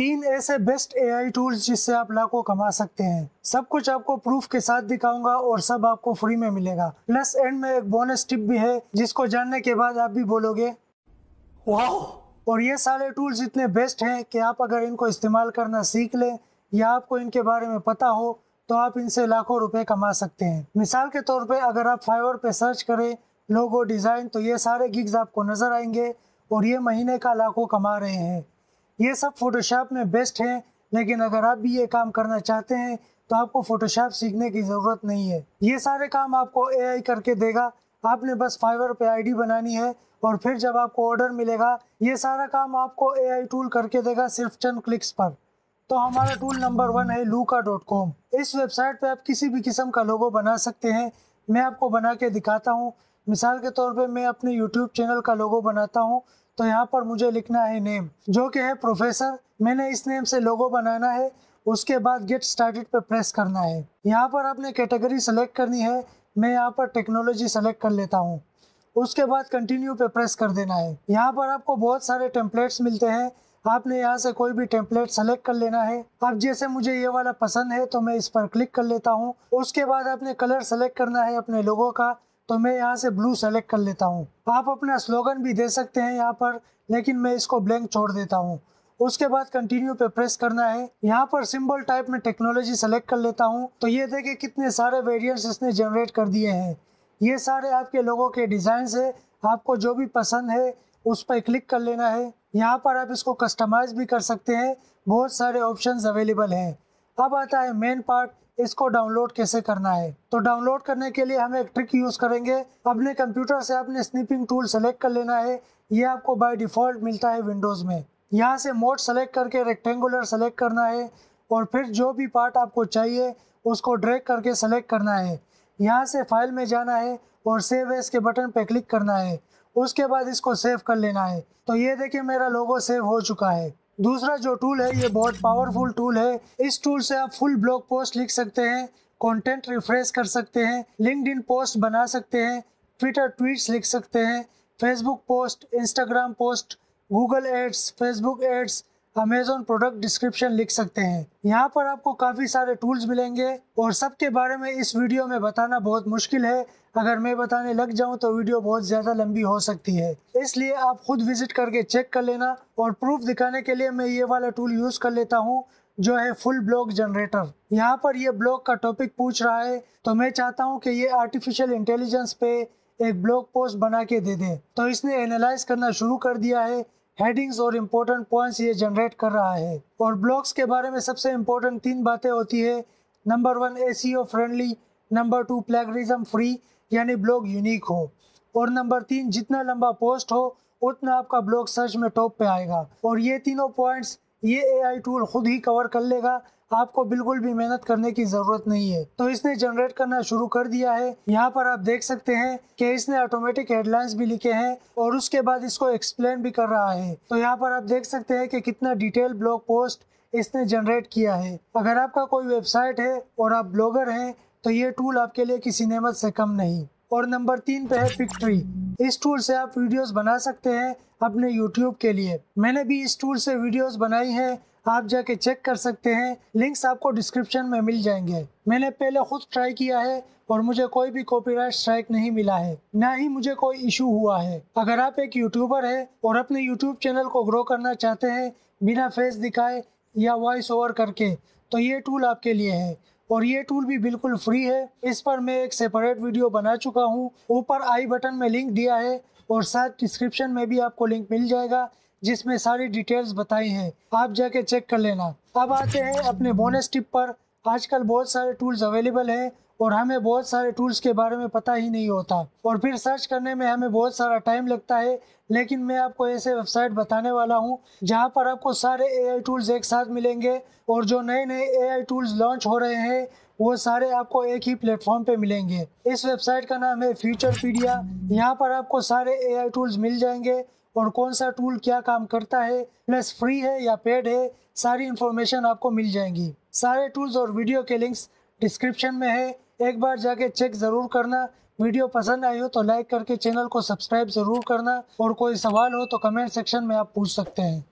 तीन ऐसे best AI tools जिससे आप लाखों कमा सकते हैं। सब कुछ आपको प्रूफ के साथ दिखाऊँगा और सब आपको फ्री में मिलेगा। प्लस एंड में एक बोनस टिप भी है जिसको जानने के बाद आप भी बोलोगे वाह और ये सारे टूल्स इतने बेस्ट हैं कि आप अगर इनको इस्तेमाल करना सीख लें या आपको इनके बारे में पता हो तो आप इनसे लाखों रुपए कमा सकते हैं। मिसाल के तौर पे अगर आप फाइवर पे सर्च करें लोगो डिज़ाइन तो ये सारे गिग्स आपको नज़र आएँगे और ये महीने का लाखों कमा रहे हैं। ये सब फोटोशॉप में बेस्ट हैं, लेकिन अगर आप भी ये काम करना चाहते हैं तो आपको फोटोशॉप सीखने की ज़रूरत नहीं है। ये सारे काम आपको एआई करके देगा। आपने बस फाइवर पे आईडी बनानी है, और फिर जब आपको ऑर्डर मिलेगा, ये सारा काम आपको एआई टूल करके देगा सिर्फ़ चंद क्लिक्स पर। तो हमारा टूल नंबर वन है लूका डॉट कॉम इस वेबसाइट पे आप किसी भी किस्म का लोगो बना सकते हैं। मैं आपको बना के दिखाता हूँ। मिसाल के तौर पे मैं अपने यूट्यूब चैनल का लोगो बनाता हूँ तो यहाँ पर मुझे लिखना है नेम जो कि है प्रोफेसर मैंने इस नेम से लोगो बनाना है, उसके बाद गेट स्टार्टेड पे प्रेस करना है। यहाँ पर आपने कैटेगरी सेलेक्ट करनी है, मैं यहाँ पर टेक्नोलॉजी सेलेक्ट कर लेता हूँ। उसके बाद कंटिन्यू पे प्रेस कर देना है। यहाँ पर आपको बहुत सारे टेम्पलेट्स मिलते हैं, आपने यहाँ से कोई भी टेम्पलेट सेलेक्ट कर लेना है। अब जैसे मुझे ये वाला पसंद है तो मैं इस पर क्लिक कर लेता हूँ। उसके बाद आपने कलर सेलेक्ट करना है अपने लोगों का तो मैं यहाँ से ब्लू सेलेक्ट कर लेता हूँ। आप अपना स्लोगन भी दे सकते हैं यहाँ पर, लेकिन मैं इसको ब्लैंक छोड़ देता हूँ। उसके बाद कंटिन्यू पे प्रेस करना है। यहाँ पर सिंबल टाइप में टेक्नोलॉजी सेलेक्ट कर लेता हूँ। तो ये देखे कितने सारे वेरिएंट्स इसने जनरेट कर दिए हैं। ये सारे आपके लोगों के डिज़ाइन है। आपको जो भी पसंद है, उस पर क्लिक कर लेना है। यहाँ पर आप इसको कस्टमाइज भी कर सकते हैं। बहुत सारे ऑप्शंस अवेलेबल हैं। अब आता है मेन पार्ट इसको डाउनलोड कैसे करना है? तो डाउनलोड करने के लिए हम एक ट्रिक यूज़ करेंगे। अपने कंप्यूटर से अपने स्निपिंग टूल सेलेक्ट कर लेना है। ये आपको बाय डिफ़ॉल्ट मिलता है विंडोज़ में। यहाँ से मोड सेलेक्ट करके रेक्टेंगुलर सेलेक्ट करना है और फिर जो भी पार्ट आपको चाहिए, उसको ड्रैग करके सेलेक्ट करना है। यहाँ से फ़ाइल में जाना है और सेव एस के बटन पे क्लिक करना है। उसके बाद इसको सेव कर लेना है। तो ये देखिए मेरा लोगो सेव हो चुका है। दूसरा जो टूल है, ये बहुत पावरफुल टूल है। इस टूल से आप फुल ब्लॉग पोस्ट लिख सकते हैं कंटेंट रिफ्रेश कर सकते हैं लिंकड पोस्ट बना सकते हैं ट्विटर ट्वीट्स लिख सकते हैं Facebook post Instagram post Google ads Facebook ads Amazon product description लिख सकते हैं। यहाँ पर आपको काफ़ी सारे टूल्स मिलेंगे और सबके बारे में इस वीडियो में बताना बहुत मुश्किल है। अगर मैं बताने लग जाऊँ तो वीडियो बहुत ज़्यादा लंबी हो सकती है। इसलिए आप खुद विज़िट करके चेक कर लेना और प्रूफ दिखाने के लिए मैं ये वाला टूल यूज़ कर लेता हूँ, जो है फुल ब्लॉक जनरेटर यहाँ पर ये ब्लॉक का टॉपिक पूछ रहा है तो मैं चाहता हूँ कि ये आर्टिफिशियल इंटेलिजेंस पे एक ब्लॉग पोस्ट बना के दे दे। तो इसने एनालाइज करना शुरू कर दिया है। हेडिंग्स और इम्पोर्टेंट पॉइंट्स ये जनरेट कर रहा है। और ब्लॉग्स के बारे में सबसे इम्पोर्टेंट तीन बातें होती है। Number one a friendly number two plagiarism free यानी ब्लॉग यूनिक हो। और नंबर तीन, जितना लंबा पोस्ट हो, उतना आपका ब्लॉग सर्च में टॉप पे आएगा। और ये तीनों पॉइंट्स ये एआई टूल खुद ही कवर कर लेगा। आपको बिल्कुल भी मेहनत करने की ज़रूरत नहीं है। तो इसने जनरेट करना शुरू कर दिया है। यहाँ पर आप देख सकते हैं कि इसने ऑटोमेटिक हेडलाइंस भी लिखे हैं और उसके बाद इसको एक्सप्लेन भी कर रहा है। तो यहाँ पर आप देख सकते हैं कि कितना डिटेल ब्लॉग पोस्ट इसने जनरेट किया है। अगर आपका कोई वेबसाइट है और आप ब्लॉगर हैं तो ये टूल आपके लिए किसी नेमत से कम नहीं। और नंबर तीन पे है पिक्ट्री इस टूल से आप वीडियोस बना सकते हैं अपने यूट्यूब के लिए। मैंने भी इस टूल से वीडियोस बनाई है, आप जाके चेक कर सकते हैं। लिंक्स आपको डिस्क्रिप्शन में मिल जाएँगे। मैंने पहले खुद ट्राई किया है और मुझे कोई भी कॉपीराइट स्ट्राइक नहीं मिला है। ना ही मुझे कोई इशू हुआ है। अगर आप एक यूट्यूबर है और अपने यूट्यूब चैनल को ग्रो करना चाहते हैं, बिना फेस दिखाए या वॉइस ओवर करके तो ये टूल आपके लिए है। और ये टूल भी बिल्कुल फ्री है। इस पर मैं एक सेपरेट वीडियो बना चुका हूँ। ऊपर आई बटन में लिंक दिया है और साथ डिस्क्रिप्शन में भी आपको लिंक मिल जाएगा, जिसमें सारी डिटेल्स बताई हैं। आप जाके चेक कर लेना। अब आते हैं अपने बोनस टिप पर। आजकल बहुत सारे टूल्स अवेलेबल हैं और हमें बहुत सारे टूल्स के बारे में पता ही नहीं होता। और फिर सर्च करने में हमें बहुत सारा टाइम लगता है, लेकिन मैं आपको ऐसे वेबसाइट बताने वाला हूँ, जहाँ पर आपको सारे एआई टूल्स एक साथ मिलेंगे और जो नए नए एआई टूल्स लॉन्च हो रहे हैं, वो सारे आपको एक ही प्लेटफॉर्म पे मिलेंगे। इस वेबसाइट का नाम है फ्यूचर पीडिया यहाँ पर आपको सारे एआई टूल्स मिल जाएँगे और कौन सा टूल क्या काम करता है प्लस फ्री है या पेड है, सारी इन्फॉर्मेशन आपको मिल जाएँगी। सारे टूल्स और वीडियो के लिंक्स डिस्क्रिप्शन में है। एक बार जाके चेक ज़रूर करना। वीडियो पसंद आई हो तो लाइक करके चैनल को सब्सक्राइब ज़रूर करना। और कोई सवाल हो तो कमेंट सेक्शन में आप पूछ सकते हैं।